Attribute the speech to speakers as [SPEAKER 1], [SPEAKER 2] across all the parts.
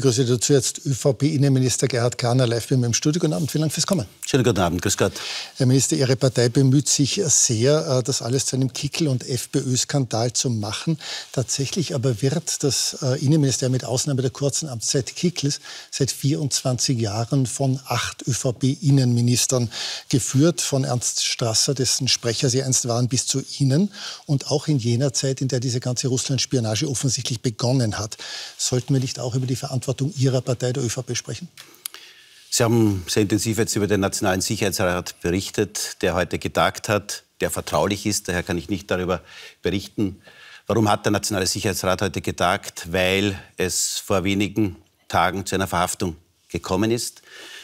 [SPEAKER 1] Begrüße dazu jetzt ÖVP-Innenminister Gerhard Kahner live bei mir im Studio. Guten Abend, vielen Dank fürs Kommen.
[SPEAKER 2] Schönen guten Abend, grüß Gott.
[SPEAKER 1] Herr Minister, Ihre Partei bemüht sich sehr, äh, das alles zu einem Kickel- und FPÖ-Skandal zu machen. Tatsächlich aber wird das äh, Innenministerium mit Ausnahme der kurzen Amtszeit Kickels seit 24 Jahren von acht ÖVP-Innenministern geführt, von Ernst Strasser, dessen Sprecher Sie einst waren, bis zu Ihnen. Und auch in jener Zeit, in der diese ganze Russland-Spionage offensichtlich begonnen hat. Sollten wir nicht auch über die Verantwortung Ihrer Partei, der ÖVP, sprechen?
[SPEAKER 2] Sie haben sehr intensiv jetzt über den Nationalen Sicherheitsrat berichtet, der heute getagt hat, der vertraulich ist. Daher kann ich nicht darüber berichten. Warum hat der Nationale Sicherheitsrat heute getagt? Weil es vor wenigen Tagen zu einer Verhaftung gekommen ist.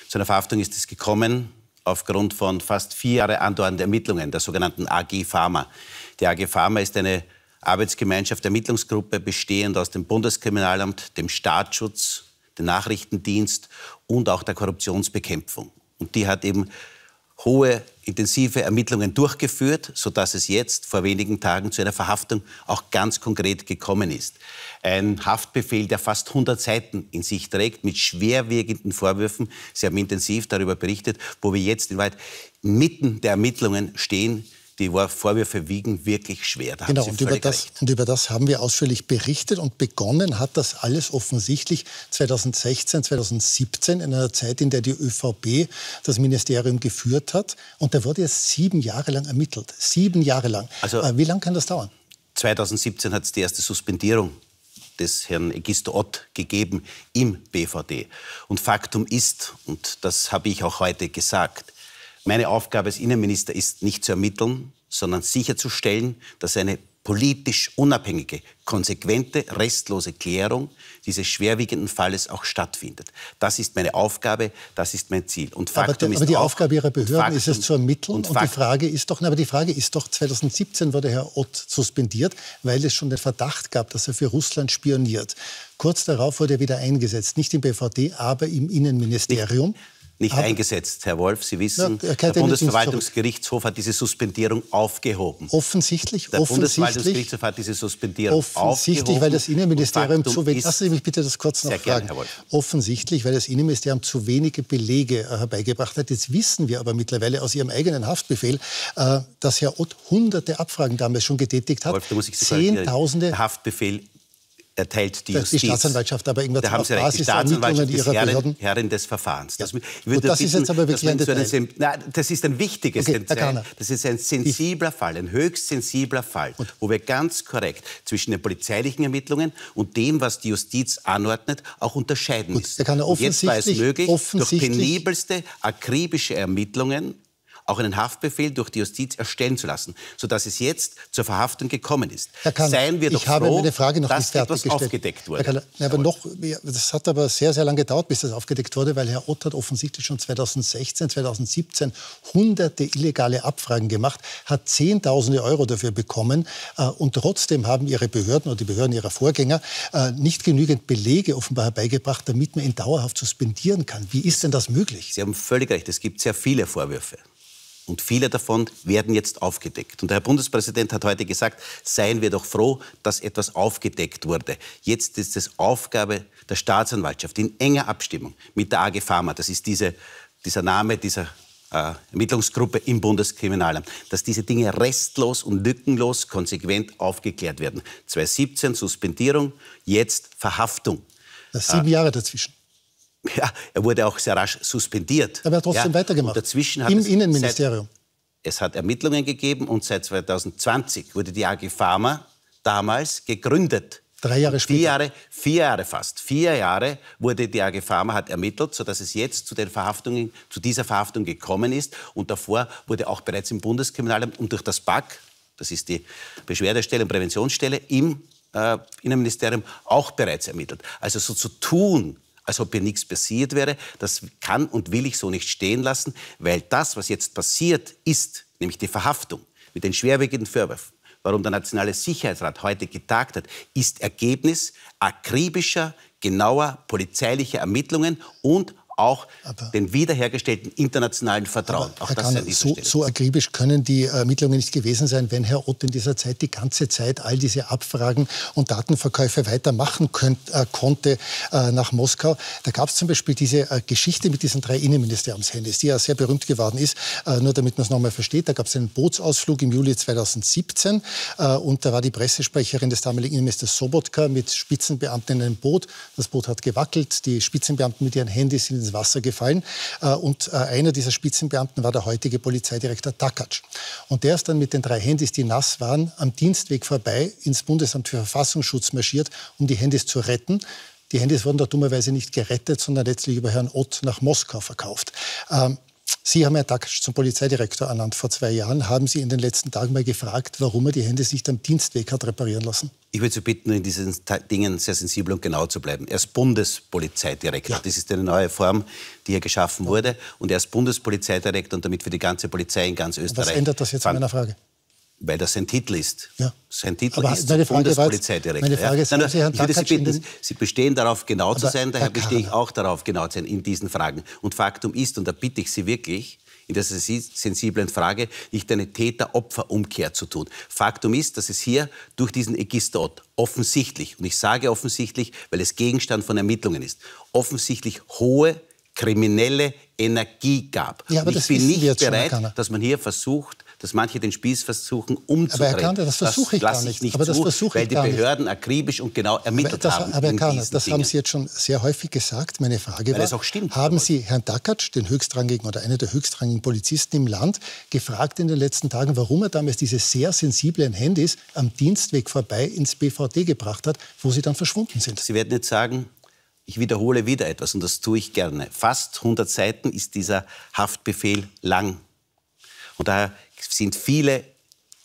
[SPEAKER 2] Zu einer Verhaftung ist es gekommen aufgrund von fast vier Jahre andauernden Ermittlungen der sogenannten AG Pharma. Die AG Pharma ist eine Arbeitsgemeinschaft, Ermittlungsgruppe bestehend aus dem Bundeskriminalamt, dem Staatsschutz, dem Nachrichtendienst und auch der Korruptionsbekämpfung. Und die hat eben hohe, intensive Ermittlungen durchgeführt, sodass es jetzt vor wenigen Tagen zu einer Verhaftung auch ganz konkret gekommen ist. Ein Haftbefehl, der fast 100 Seiten in sich trägt, mit schwerwiegenden Vorwürfen. Sie haben intensiv darüber berichtet, wo wir jetzt in weit mitten der Ermittlungen stehen die Vorwürfe wiegen wirklich schwer.
[SPEAKER 1] Da genau, und über, das, und über, das, haben wir ausführlich berichtet. Und begonnen hat das alles offensichtlich 2016, 2017, in einer Zeit, in der die ÖVP das Ministerium geführt hat. Und da wurde jetzt sieben Jahre lang ermittelt. Sieben Jahre lang. Also, äh, Wie lange kann das dauern?
[SPEAKER 2] 2017 hat es die erste Suspendierung des Herrn Egisto Ott gegeben im BVD. Und Faktum ist, und das habe ich auch heute gesagt, meine Aufgabe als Innenminister ist nicht zu ermitteln, sondern sicherzustellen, dass eine politisch unabhängige, konsequente, restlose Klärung dieses schwerwiegenden Falles auch stattfindet. Das ist meine Aufgabe, das ist mein Ziel.
[SPEAKER 1] Und Faktum aber, aber die Aufgabe Ihrer Behörden Faktum ist es zu ermitteln. Und, und die Frage ist doch, aber die Frage ist doch, 2017 wurde Herr Ott suspendiert, weil es schon den Verdacht gab, dass er für Russland spioniert. Kurz darauf wurde er wieder eingesetzt, nicht im BVD, aber im Innenministerium. Nicht
[SPEAKER 2] nicht Aber eingesetzt, Herr Wolf. Sie wissen, ja, der Bundesverwaltungsgerichtshof hat diese Suspendierung aufgehoben.
[SPEAKER 1] Offensichtlich,
[SPEAKER 2] der
[SPEAKER 1] offensichtlich,
[SPEAKER 2] Bundesverwaltungsgerichtshof hat diese Suspendierung
[SPEAKER 1] offensichtlich,
[SPEAKER 2] aufgehoben.
[SPEAKER 1] weil das Innenministerium zu wenig. Lassen Sie mich bitte das kurz noch fragen.
[SPEAKER 2] Gerne,
[SPEAKER 1] offensichtlich, weil das Innenministerium zu wenige Belege äh, herbeigebracht hat. Jetzt wissen wir aber mittlerweile aus Ihrem eigenen Haftbefehl, äh, dass Herr Ott hunderte Abfragen damals schon getätigt hat.
[SPEAKER 2] Wolf, da muss ich
[SPEAKER 1] Zehntausende.
[SPEAKER 2] Der Haftbefehl erteilt die
[SPEAKER 1] Justiz. Die Staatsanwaltschaft aber irgendwas
[SPEAKER 2] da haben Sie recht, die Staatsanwaltschaft ist Herrin, Herrin, des Verfahrens. Das,
[SPEAKER 1] ja. Gut, das bitten, ist jetzt aber wirklich ein Detail.
[SPEAKER 2] Nein, das ist ein wichtiges okay, Detail. Das ist ein sensibler Fall, ein höchst sensibler Fall, Gut. wo wir ganz korrekt zwischen den polizeilichen Ermittlungen und dem, was die Justiz anordnet, auch unterscheiden
[SPEAKER 1] Gut,
[SPEAKER 2] müssen.
[SPEAKER 1] Jetzt
[SPEAKER 2] war es möglich, durch penibelste, akribische Ermittlungen auch einen Haftbefehl durch die Justiz erstellen zu lassen, sodass es jetzt zur Verhaftung gekommen ist.
[SPEAKER 1] Herr Kahn, Seien wir doch ich habe froh, meine Frage noch
[SPEAKER 2] dass
[SPEAKER 1] etwas
[SPEAKER 2] gestellt. aufgedeckt wurde. Kahn,
[SPEAKER 1] aber noch, das hat aber sehr, sehr lange gedauert, bis das aufgedeckt wurde, weil Herr Ott hat offensichtlich schon 2016, 2017 hunderte illegale Abfragen gemacht, hat Zehntausende Euro dafür bekommen äh, und trotzdem haben Ihre Behörden oder die Behörden Ihrer Vorgänger äh, nicht genügend Belege offenbar herbeigebracht, damit man ihn dauerhaft suspendieren kann. Wie ist denn das möglich?
[SPEAKER 2] Sie haben völlig recht. Es gibt sehr viele Vorwürfe. Und viele davon werden jetzt aufgedeckt. Und der Herr Bundespräsident hat heute gesagt, seien wir doch froh, dass etwas aufgedeckt wurde. Jetzt ist es Aufgabe der Staatsanwaltschaft in enger Abstimmung mit der AG Pharma, das ist diese, dieser Name dieser äh, Ermittlungsgruppe im Bundeskriminalamt, dass diese Dinge restlos und lückenlos konsequent aufgeklärt werden. 2017 Suspendierung, jetzt Verhaftung.
[SPEAKER 1] Das sieben Jahre dazwischen.
[SPEAKER 2] Ja, er wurde auch sehr rasch suspendiert.
[SPEAKER 1] Aber er hat trotzdem
[SPEAKER 2] ja,
[SPEAKER 1] weitergemacht.
[SPEAKER 2] dazwischen hat
[SPEAKER 1] Im
[SPEAKER 2] es
[SPEAKER 1] Innenministerium.
[SPEAKER 2] Seit, es hat Ermittlungen gegeben und seit 2020 wurde die AG Pharma damals gegründet.
[SPEAKER 1] Drei Jahre später.
[SPEAKER 2] Vier Jahre, vier Jahre fast. Vier Jahre wurde die AG Pharma hat ermittelt, sodass es jetzt zu den Verhaftungen, zu dieser Verhaftung gekommen ist. Und davor wurde auch bereits im Bundeskriminalamt und durch das BAK, das ist die Beschwerdestelle und Präventionsstelle im äh, Innenministerium, auch bereits ermittelt. Also so zu tun, als ob hier nichts passiert wäre. Das kann und will ich so nicht stehen lassen, weil das, was jetzt passiert ist, nämlich die Verhaftung mit den schwerwiegenden Vorwürfen, warum der Nationale Sicherheitsrat heute getagt hat, ist Ergebnis akribischer, genauer polizeilicher Ermittlungen und auch aber den wiederhergestellten internationalen Vertrauen. Auch
[SPEAKER 1] das kann, so, so, akribisch können die Ermittlungen nicht gewesen sein, wenn Herr Ott in dieser Zeit die ganze Zeit all diese Abfragen und Datenverkäufe weitermachen könnt, äh, konnte äh, nach Moskau. Da gab es zum Beispiel diese äh, Geschichte mit diesen drei Innenministeriumshandys, die ja sehr berühmt geworden ist. Äh, nur damit man es nochmal versteht, da gab es einen Bootsausflug im Juli 2017 äh, und da war die Pressesprecherin des damaligen Innenministers Sobotka mit Spitzenbeamten in einem Boot. Das Boot hat gewackelt, die Spitzenbeamten mit ihren Handys sind ins Wasser gefallen äh, und einer dieser Spitzenbeamten war der heutige Polizeidirektor Takac. Und der ist dann mit den drei Handys, die nass waren, am Dienstweg vorbei ins Bundesamt für Verfassungsschutz marschiert, um die Handys zu retten. Die Handys wurden da dummerweise nicht gerettet, sondern letztlich über Herrn Ott nach Moskau verkauft. Ähm, Sie haben Herrn Daksch zum Polizeidirektor ernannt vor zwei Jahren. Haben Sie in den letzten Tagen mal gefragt, warum er die Handys nicht am Dienstweg hat reparieren lassen?
[SPEAKER 2] Ich würde Sie bitten, in diesen Dingen sehr sensibel und genau zu bleiben. Er ist Bundespolizeidirektor. Ja. Das ist eine neue Form, die hier geschaffen ja. wurde. Und er ist Bundespolizeidirektor und damit für die ganze Polizei in ganz Österreich.
[SPEAKER 1] Was ändert das jetzt an meiner Frage?
[SPEAKER 2] Weil das sein Titel ist.
[SPEAKER 1] Ja.
[SPEAKER 2] Sein Titel
[SPEAKER 1] aber
[SPEAKER 2] ist Bundespolizeidirektor.
[SPEAKER 1] Meine Frage ist, ja.
[SPEAKER 2] Sie, Herrn ich würde Sie bitten, Sie bestehen darauf, genau aber zu sein, daher bestehe ich auch darauf, genau zu sein in diesen Fragen. Und Faktum ist, und da bitte ich Sie wirklich, in dieser sensiblen Frage nicht eine Täter-Opfer-Umkehr zu tun. Faktum ist, dass es hier durch diesen Egisterort offensichtlich, und ich sage offensichtlich, weil es Gegenstand von Ermittlungen ist, offensichtlich hohe kriminelle Energie gab.
[SPEAKER 1] Ja, aber
[SPEAKER 2] ich bin nicht bereit, dass man hier versucht, dass manche den Spieß versuchen umzudrehen.
[SPEAKER 1] Aber Herr Kahn, das versuche ich
[SPEAKER 2] das
[SPEAKER 1] gar nicht.
[SPEAKER 2] nicht
[SPEAKER 1] aber
[SPEAKER 2] das versuche ich weil die Behörden akribisch und genau ermittelt
[SPEAKER 1] aber
[SPEAKER 2] das, haben.
[SPEAKER 1] Aber Herr Kahn, das Dingen. haben Sie jetzt schon sehr häufig gesagt. Meine Frage
[SPEAKER 2] weil
[SPEAKER 1] war,
[SPEAKER 2] auch stimmt,
[SPEAKER 1] haben Sie Herrn Dakatsch, den höchstrangigen oder einer der höchstrangigen Polizisten im Land, gefragt in den letzten Tagen, warum er damals diese sehr sensiblen Handys am Dienstweg vorbei ins BVD gebracht hat, wo sie dann verschwunden sind?
[SPEAKER 2] Sie werden jetzt sagen, ich wiederhole wieder etwas und das tue ich gerne. Fast 100 Seiten ist dieser Haftbefehl lang. Und daher sind viele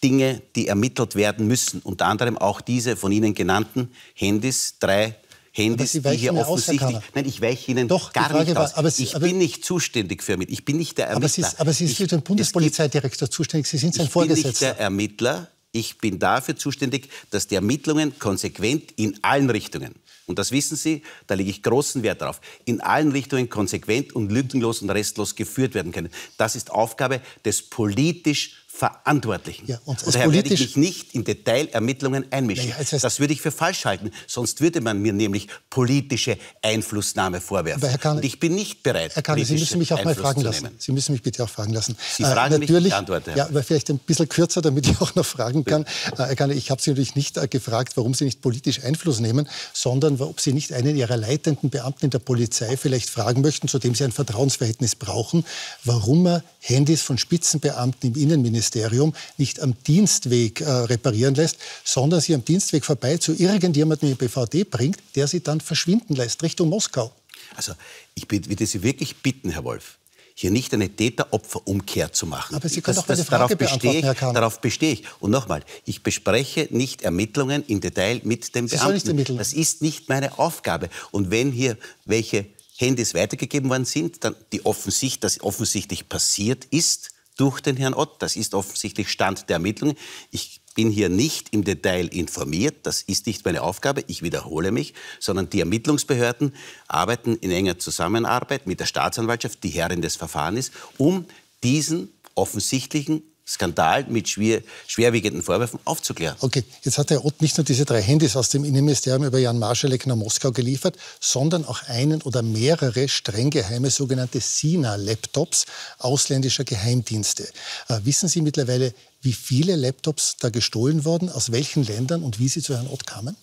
[SPEAKER 2] Dinge, die ermittelt werden müssen. Unter anderem auch diese von Ihnen genannten Handys, drei Handys, die hier offensichtlich.
[SPEAKER 1] Aus,
[SPEAKER 2] Nein, ich weiche Ihnen
[SPEAKER 1] Doch,
[SPEAKER 2] gar
[SPEAKER 1] nicht
[SPEAKER 2] aus.
[SPEAKER 1] War, Sie,
[SPEAKER 2] ich bin nicht zuständig für mich. Ich bin nicht der Ermittler.
[SPEAKER 1] Aber Sie, aber Sie sind für den Bundespolizeidirektor zuständig. Sie sind sein
[SPEAKER 2] ich
[SPEAKER 1] Vorgesetzter.
[SPEAKER 2] Ich bin nicht der Ermittler. Ich bin dafür zuständig, dass die Ermittlungen konsequent in allen Richtungen, und das wissen Sie, da lege ich großen Wert darauf, in allen Richtungen konsequent und lückenlos und restlos geführt werden können. Das ist Aufgabe des politisch Verantwortlichen. Ja, und, und daher werde ich mich nicht in Detailermittlungen einmischen. Ja, das, heißt, das würde ich für falsch halten. Sonst würde man mir nämlich politische Einflussnahme vorwerfen.
[SPEAKER 1] Kahn,
[SPEAKER 2] und ich bin nicht bereit,
[SPEAKER 1] Herr Kahn, Sie müssen mich auch Einfluss mal fragen lassen. Sie müssen mich bitte auch fragen lassen.
[SPEAKER 2] Sie fragen äh,
[SPEAKER 1] natürlich,
[SPEAKER 2] mich, ich antworte.
[SPEAKER 1] Ja, aber vielleicht ein bisschen kürzer, damit ich auch noch fragen kann. Äh, Herr Kahn, ich habe Sie natürlich nicht äh, gefragt, warum Sie nicht politisch Einfluss nehmen, sondern ob Sie nicht einen Ihrer leitenden Beamten in der Polizei vielleicht fragen möchten, zu dem Sie ein Vertrauensverhältnis brauchen, warum er Handys von Spitzenbeamten im Innenministerium Ministerium nicht am Dienstweg äh, reparieren lässt, sondern sie am Dienstweg vorbei zu irgendjemandem im BVD bringt, der sie dann verschwinden lässt, Richtung Moskau.
[SPEAKER 2] Also ich würde Sie wirklich bitten, Herr Wolf, hier nicht eine Täter-Opfer-Umkehr zu machen.
[SPEAKER 1] Aber Sie können das, doch meine Frage
[SPEAKER 2] darauf bestehe ich. Darauf bestehe ich. Und nochmal, ich bespreche nicht Ermittlungen im Detail mit dem
[SPEAKER 1] Sie
[SPEAKER 2] Beamten. Das ist nicht meine Aufgabe. Und wenn hier welche Handys weitergegeben worden sind, dann die offensicht, das offensichtlich passiert ist, durch den Herrn Ott. Das ist offensichtlich Stand der Ermittlungen. Ich bin hier nicht im Detail informiert. Das ist nicht meine Aufgabe. Ich wiederhole mich, sondern die Ermittlungsbehörden arbeiten in enger Zusammenarbeit mit der Staatsanwaltschaft, die Herrin des Verfahrens um diesen offensichtlichen Skandal mit schwer, schwerwiegenden Vorwürfen aufzuklären.
[SPEAKER 1] Okay, jetzt hat Herr Ott nicht nur diese drei Handys aus dem Innenministerium über Jan Marschalek nach Moskau geliefert, sondern auch einen oder mehrere streng geheime sogenannte SINA-Laptops ausländischer Geheimdienste. Äh, wissen Sie mittlerweile, wie viele Laptops da gestohlen wurden, aus welchen Ländern und wie sie zu Herrn Ott kamen?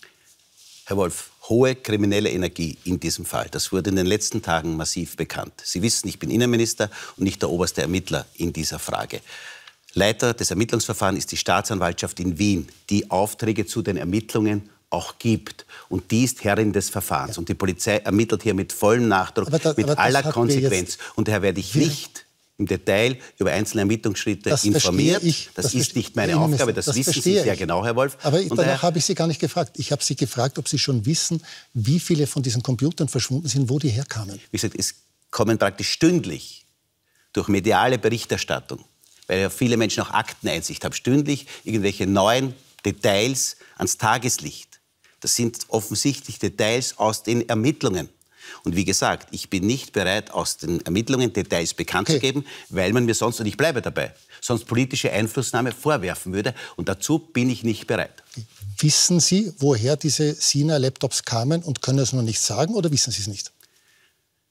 [SPEAKER 2] Herr Wolf, hohe kriminelle Energie in diesem Fall. Das wurde in den letzten Tagen massiv bekannt. Sie wissen, ich bin Innenminister und nicht der oberste Ermittler in dieser Frage. Leiter des Ermittlungsverfahrens ist die Staatsanwaltschaft in Wien, die Aufträge zu den Ermittlungen auch gibt. Und die ist Herrin des Verfahrens. Ja. Und die Polizei ermittelt hier mit vollem Nachdruck, da, mit aller Konsequenz. Und daher werde ich nicht im Detail über einzelne Ermittlungsschritte
[SPEAKER 1] das
[SPEAKER 2] informiert.
[SPEAKER 1] Ich,
[SPEAKER 2] das, das ist nicht meine Aufgabe, das, das wissen Sie sehr ich. genau, Herr Wolf.
[SPEAKER 1] Aber ich, danach habe ich Sie gar nicht gefragt. Ich habe Sie gefragt, ob Sie schon wissen, wie viele von diesen Computern verschwunden sind, wo die herkamen.
[SPEAKER 2] Wie gesagt, es kommen praktisch stündlich durch mediale Berichterstattung weil ja viele Menschen auch Akteneinsicht haben, stündlich irgendwelche neuen Details ans Tageslicht. Das sind offensichtlich Details aus den Ermittlungen. Und wie gesagt, ich bin nicht bereit, aus den Ermittlungen Details bekannt okay. zu geben, weil man mir sonst, und ich bleibe dabei, sonst politische Einflussnahme vorwerfen würde. Und dazu bin ich nicht bereit.
[SPEAKER 1] Wissen Sie, woher diese Sina-Laptops kamen und können es noch nicht sagen oder wissen Sie es nicht?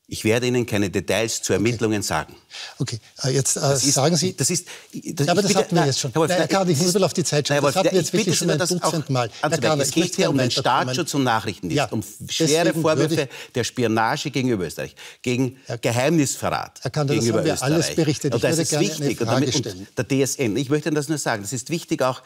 [SPEAKER 2] Ich werde Ihnen keine Details zu Ermittlungen okay. sagen.
[SPEAKER 1] Okay, äh, jetzt äh, ist, sagen Sie.
[SPEAKER 2] Das ist.
[SPEAKER 1] Das, aber das bitte, hatten wir jetzt schon. Herr Herr Garde, ich muss auf die Zeit schauen. Das hatten wir jetzt wirklich schon ein Dutzend Mal.
[SPEAKER 2] Herr Garde, es geht hier um den Staatsschutz und Nachrichtendienst, ja, um schwere Vorwürfe der Spionage gegenüber Österreich, gegen Herr, Geheimnisverrat
[SPEAKER 1] Herr Garde,
[SPEAKER 2] gegenüber
[SPEAKER 1] das haben wir alles berichtet.
[SPEAKER 2] Ich würde gerne eine Frage stellen. Und der DSN, ich möchte Ihnen das nur sagen, das ist wichtig auch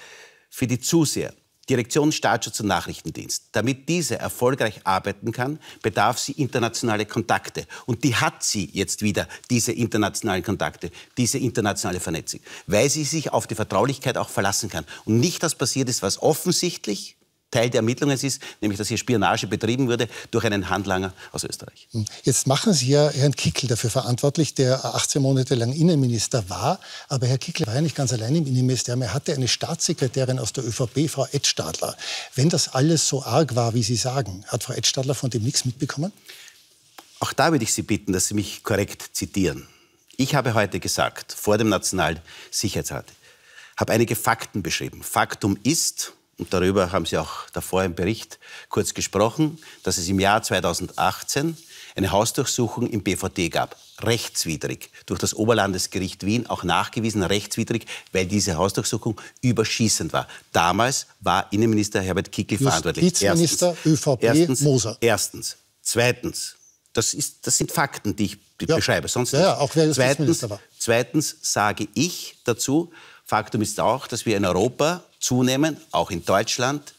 [SPEAKER 2] für die Zuseher. Direktion Staatsschutz und Nachrichtendienst. Damit diese erfolgreich arbeiten kann, bedarf sie internationale Kontakte. Und die hat sie jetzt wieder, diese internationalen Kontakte, diese internationale Vernetzung, weil sie sich auf die Vertraulichkeit auch verlassen kann. Und nicht das passiert ist, was offensichtlich Teil der Ermittlungen ist, nämlich dass hier Spionage betrieben wurde durch einen Handlanger aus Österreich. Hm.
[SPEAKER 1] Jetzt machen Sie ja Herrn Kickel dafür verantwortlich, der 18 Monate lang Innenminister war. Aber Herr Kickel war ja nicht ganz allein im Innenministerium. Er hatte eine Staatssekretärin aus der ÖVP, Frau Edstadler. Wenn das alles so arg war, wie Sie sagen, hat Frau Edstadler von dem nichts mitbekommen?
[SPEAKER 2] Auch da würde ich Sie bitten, dass Sie mich korrekt zitieren. Ich habe heute gesagt, vor dem Nationalen Sicherheitsrat, habe einige Fakten beschrieben. Faktum ist, und darüber haben Sie auch davor im Bericht kurz gesprochen, dass es im Jahr 2018 eine Hausdurchsuchung im BVD gab. Rechtswidrig. Durch das Oberlandesgericht Wien auch nachgewiesen rechtswidrig, weil diese Hausdurchsuchung überschießend war. Damals war Innenminister Herbert Kickl verantwortlich.
[SPEAKER 1] Justizminister ÖVP
[SPEAKER 2] erstens,
[SPEAKER 1] Moser.
[SPEAKER 2] Erstens. Zweitens. Das, ist, das sind Fakten, die ich ja. beschreibe. Sonst
[SPEAKER 1] ja, ja, auch wer
[SPEAKER 2] zweitens, war. zweitens sage ich dazu, Faktum ist auch, dass wir in Europa zunehmen, auch in Deutschland,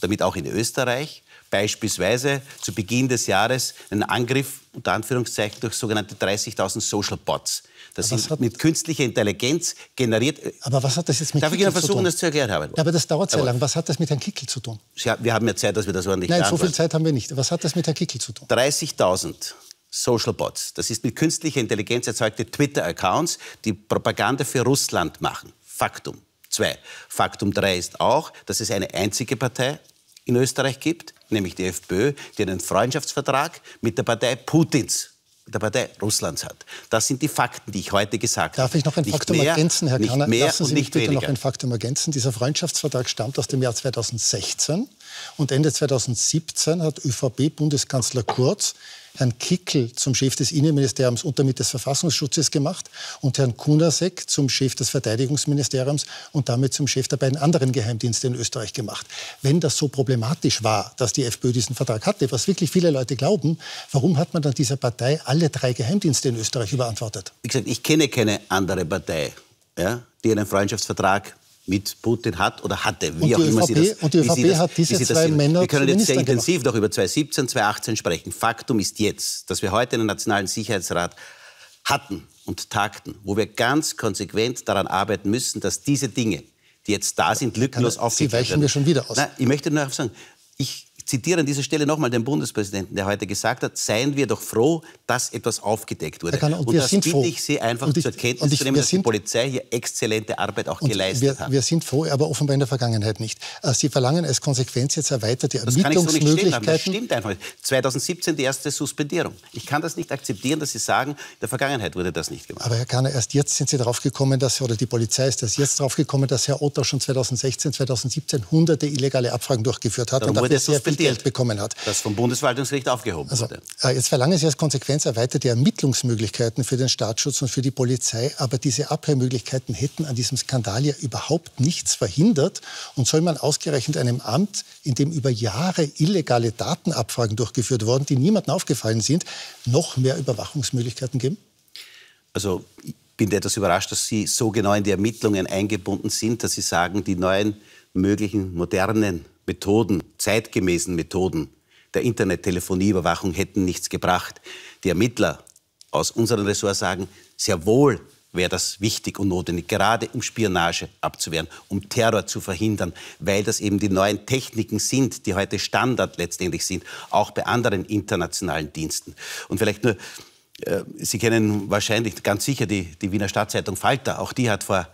[SPEAKER 2] damit auch in Österreich, beispielsweise zu Beginn des Jahres einen Angriff unter Anführungszeichen durch sogenannte 30.000 Social Bots. Das sind hat, mit künstlicher Intelligenz generiert.
[SPEAKER 1] Aber was hat das jetzt mit
[SPEAKER 2] Darf Kickel ich Ihnen versuchen, das zu erklären?
[SPEAKER 1] Haben? Ja, aber das dauert sehr lang. Was hat das mit Herrn Kickel zu tun?
[SPEAKER 2] wir haben ja Zeit, dass wir das ordentlich
[SPEAKER 1] Nein, so viel Zeit haben wir nicht. Was hat das mit Herrn Kickel zu tun?
[SPEAKER 2] 30.000 Social Bots. Das ist mit künstlicher Intelligenz erzeugte Twitter-Accounts, die Propaganda für Russland machen. Faktum. Zwei. Faktum drei ist auch, dass es eine einzige Partei in Österreich gibt, nämlich die FPÖ, die einen Freundschaftsvertrag mit der Partei Putins mit der Partei Russlands hat. Das sind die Fakten, die ich heute gesagt
[SPEAKER 1] habe. Darf ich noch ein
[SPEAKER 2] nicht
[SPEAKER 1] Faktum
[SPEAKER 2] mehr,
[SPEAKER 1] ergänzen, Herr
[SPEAKER 2] Kahner?
[SPEAKER 1] Lassen
[SPEAKER 2] Sie mich bitte
[SPEAKER 1] weniger. noch ein Faktum ergänzen. Dieser Freundschaftsvertrag stammt aus dem Jahr 2016 und Ende 2017 hat ÖVP-Bundeskanzler Kurz Herrn Kickel zum Chef des Innenministeriums und damit des Verfassungsschutzes gemacht und Herrn Kunasek zum Chef des Verteidigungsministeriums und damit zum Chef der beiden anderen Geheimdienste in Österreich gemacht. Wenn das so problematisch war, dass die FPÖ diesen Vertrag hatte, was wirklich viele Leute glauben, warum hat man dann dieser Partei alle drei Geheimdienste in Österreich überantwortet?
[SPEAKER 2] Wie gesagt, ich kenne keine andere Partei, ja, die einen Freundschaftsvertrag mit Putin hat oder hatte,
[SPEAKER 1] wie auch immer ÖVP, sie das Und die ÖVP das, hat diese zwei. Männer
[SPEAKER 2] Wir können jetzt sehr intensiv noch über 2017, 2018 sprechen. Faktum ist jetzt, dass wir heute einen Nationalen Sicherheitsrat hatten und tagten, wo wir ganz konsequent daran arbeiten müssen, dass diese Dinge, die jetzt da sind, lückenlos aufgeklärt
[SPEAKER 1] werden. Sie weichen mir schon wieder aus.
[SPEAKER 2] Nein, ich möchte nur sagen, ich zitiere an dieser Stelle nochmal den Bundespräsidenten, der heute gesagt hat, seien wir doch froh, dass etwas aufgedeckt wurde.
[SPEAKER 1] Kann, und,
[SPEAKER 2] und das bitte
[SPEAKER 1] froh.
[SPEAKER 2] ich Sie einfach ich, zur Kenntnis ich, zu nehmen, dass die Polizei hier exzellente Arbeit auch geleistet
[SPEAKER 1] wir,
[SPEAKER 2] hat.
[SPEAKER 1] Wir sind froh, aber offenbar in der Vergangenheit nicht. Äh, Sie verlangen als Konsequenz jetzt erweiterte das Ermittlungsmöglichkeiten.
[SPEAKER 2] Das stimmt einfach nicht. 2017 die erste Suspendierung. Ich kann das nicht akzeptieren, dass Sie sagen, in der Vergangenheit wurde das nicht gemacht.
[SPEAKER 1] Aber Herr Kahner, erst jetzt sind Sie darauf gekommen, dass, oder die Polizei ist erst jetzt darauf gekommen, dass Herr Otto schon 2016, 2017 hunderte illegale Abfragen durchgeführt hat
[SPEAKER 2] Darum
[SPEAKER 1] und
[SPEAKER 2] dafür
[SPEAKER 1] sehr viel Geld bekommen hat
[SPEAKER 2] das vom Bundesverwaltungsgericht aufgehoben also, wurde.
[SPEAKER 1] Äh, jetzt verlangen Sie als Konsequenz erweiterte Ermittlungsmöglichkeiten für den Staatsschutz und für die Polizei, aber diese Abhörmöglichkeiten hätten an diesem Skandal ja überhaupt nichts verhindert. Und soll man ausgerechnet einem Amt, in dem über Jahre illegale Datenabfragen durchgeführt wurden, die niemandem aufgefallen sind, noch mehr Überwachungsmöglichkeiten geben?
[SPEAKER 2] Also ich bin etwas überrascht, dass Sie so genau in die Ermittlungen eingebunden sind, dass Sie sagen, die neuen möglichen modernen Methoden, zeitgemäßen Methoden der Internettelefonieüberwachung hätten nichts gebracht. Die Ermittler aus unserem Ressort sagen, sehr wohl wäre das wichtig und notwendig, gerade um Spionage abzuwehren, um Terror zu verhindern, weil das eben die neuen Techniken sind, die heute Standard letztendlich sind, auch bei anderen internationalen Diensten. Und vielleicht nur, äh, Sie kennen wahrscheinlich ganz sicher die, die Wiener Stadtzeitung Falter, auch die hat vor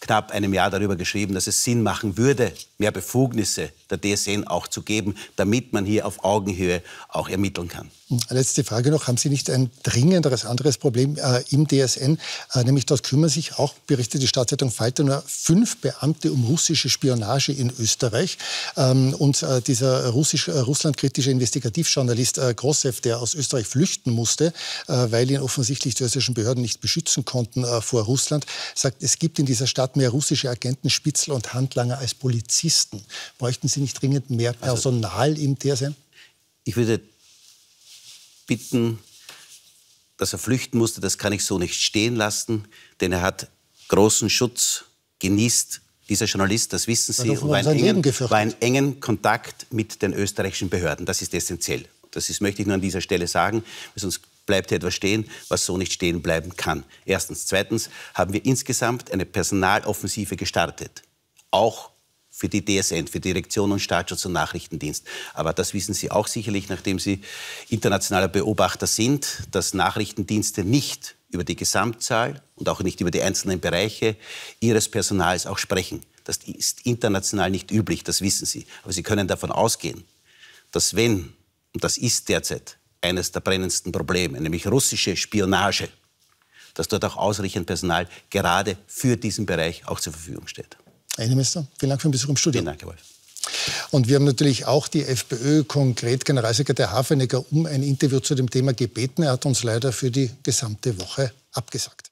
[SPEAKER 2] knapp einem Jahr darüber geschrieben, dass es Sinn machen würde, mehr Befugnisse der DSN auch zu geben, damit man hier auf Augenhöhe auch ermitteln kann.
[SPEAKER 1] Letzte Frage noch. Haben Sie nicht ein dringenderes anderes Problem äh, im DSN? Äh, nämlich dort kümmern sich auch, berichtet die Stadtzeitung Falter, nur fünf Beamte um russische Spionage in Österreich. Ähm, und äh, dieser russisch, äh, russlandkritische Investigativjournalist äh, Grossev, der aus Österreich flüchten musste, äh, weil ihn offensichtlich die österreichischen Behörden nicht beschützen konnten vor Russland, sagt, es gibt in dieser Stadt mehr russische Agenten, Spitzel und Handlanger als Polizisten. Bräuchten Sie nicht dringend mehr also Personal also, im DSN?
[SPEAKER 2] Ich würde bitten, dass er flüchten musste, das kann ich so nicht stehen lassen, denn er hat großen Schutz genießt. Dieser Journalist, das wissen Sie, ja, war, engen, war in engen Kontakt mit den österreichischen Behörden. Das ist essentiell. Das ist, möchte ich nur an dieser Stelle sagen, sonst bleibt hier etwas stehen, was so nicht stehen bleiben kann. Erstens. Zweitens haben wir insgesamt eine Personaloffensive gestartet. Auch für die DSN, für Direktion und Staatsschutz und Nachrichtendienst. Aber das wissen Sie auch sicherlich, nachdem Sie internationaler Beobachter sind, dass Nachrichtendienste nicht über die Gesamtzahl und auch nicht über die einzelnen Bereiche ihres Personals auch sprechen. Das ist international nicht üblich, das wissen Sie. Aber Sie können davon ausgehen, dass wenn, und das ist derzeit eines der brennendsten Probleme, nämlich russische Spionage, dass dort auch ausreichend Personal gerade für diesen Bereich auch zur Verfügung steht.
[SPEAKER 1] Herr Innenminister, vielen Dank für den Besuch im Studio.
[SPEAKER 2] Vielen Dank, Herr Wolf.
[SPEAKER 1] Und wir haben natürlich auch die FPÖ, konkret Generalsekretär Hafenecker, um ein Interview zu dem Thema gebeten. Er hat uns leider für die gesamte Woche abgesagt.